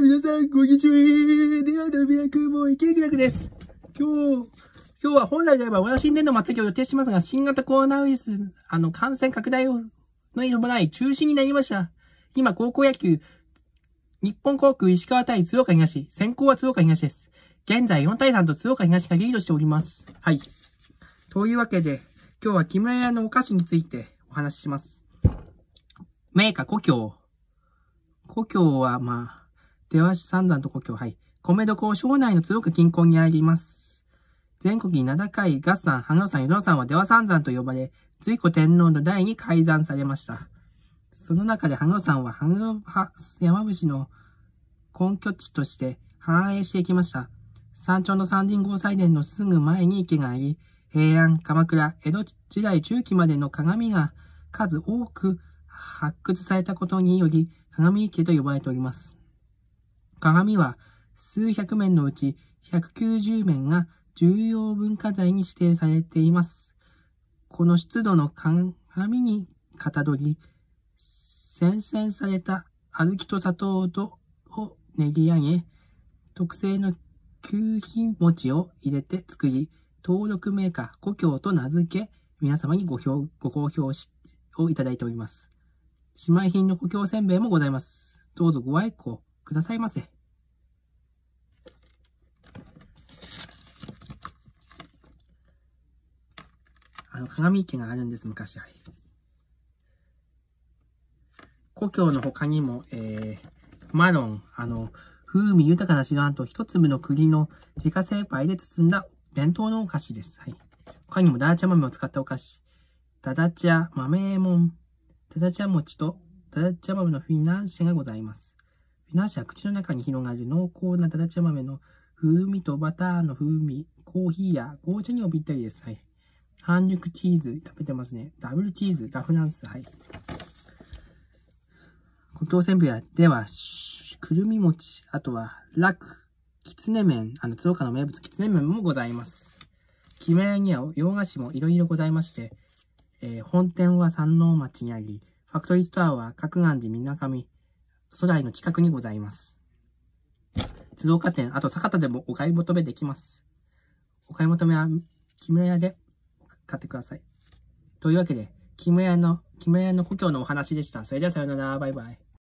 皆さん、こんにちは。ネアのミラクルボーイ、ケーキラクです。今日、今日は本来であれば、私新年の祭りを予定してますが、新型コロナウイルス、あの、感染拡大を、のに伴い、中止になりました。今、高校野球、日本航空石川対鶴岡東、先行は鶴岡東です。現在4対3と鶴岡東がリードしております。はい。というわけで、今日は木村屋のお菓子についてお話しします。メーカー故郷。故郷は、まあ、出羽三山と故郷、はい。米どころ庄内の鶴岡近郊にあります。全国に名高い合山、花野山、与野山は出羽三山と呼ばれ、随古天皇の代に改ざんされました。その中で花野山は花野山伏の根拠地として繁栄していきました。山頂の三神号祭殿のすぐ前に池があり、平安、鎌倉、江戸時代中期までの鏡が数多く発掘されたことにより、鏡池と呼ばれております。鏡は数百面のうち190面が重要文化財に指定されています。この湿度の鏡にかたどり、洗練された小豆と砂糖とを練り上げ、特製の求肥餅を入れて作り、登録メーカー故郷と名付け、皆様にご評ご好評しをいただいております。姉妹品の故郷せんべいもございます。どうぞご愛顧くださいませ。あの、鏡池があるんです、昔。は。故郷の他にも、えー、マロン、あの、風味豊かな白あんと一粒の栗の自家製パイで包んだ伝統のお菓子です。はい。他にもダダチャ豆を使ったお菓子、ダダチャ豆もん、ダダチャ餅とダダチャ豆のフィナンシェがございます。フィナンシェは口の中に広がる濃厚なダダチャ豆の風味とバターの風味、コーヒーや紅茶にもぴったりです。はい。半熟チーズ食べてますね。ダブルチーズ、ラフランス。はい。故郷せんべいでは、くるみ餅、あとは、楽、きつね麺、あの、鶴岡の名物きつね麺もございます。木村屋には洋菓子もいろいろございまして、えー、本店は山王町にあり、ファクトリーストアは角岩寺みなかみ、初代の近くにございます。鶴岡店、あと酒田でもお買い求めできます。お買い求めは木村屋で買ってください。というわけで、木村屋の、木村屋の故郷のお話でした。それじゃあさようなら、バイバイ。